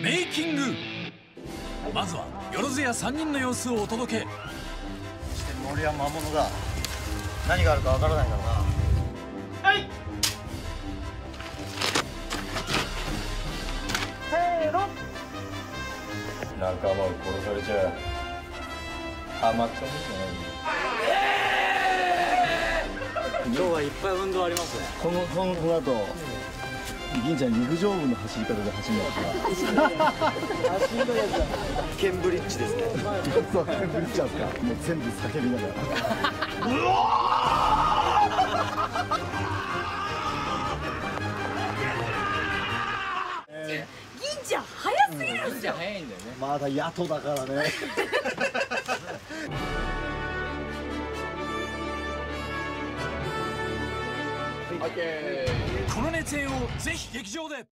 メイキング。まずはよろずや3人の様子をお届け。して森は魔物だ何があるかわからないからな。はい。せーの。仲間を殺されちゃハマったもん今日はいっぱい運動ありますね。このこのこの後銀ちゃん陸上部の走り方で走るのケンブリッジですねそうケンブリッジですかもう全部叫びながら銀ちゃん早すぎるんですよまだ野党だからねこの熱演をぜひ劇場で。